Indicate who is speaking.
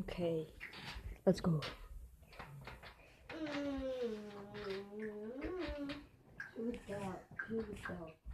Speaker 1: Okay. Let's go.
Speaker 2: Too dark. Too dark.